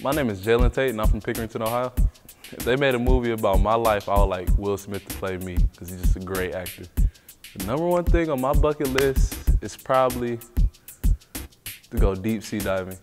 My name is Jalen Tate, and I'm from Pickerington, Ohio. If they made a movie about my life, I would like Will Smith to play me because he's just a great actor. The number one thing on my bucket list is probably to go deep sea diving.